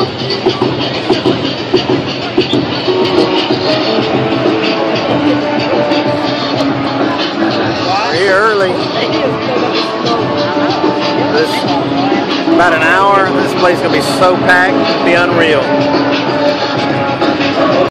We're here early. This about an hour. This place is gonna be so packed, it'll be unreal.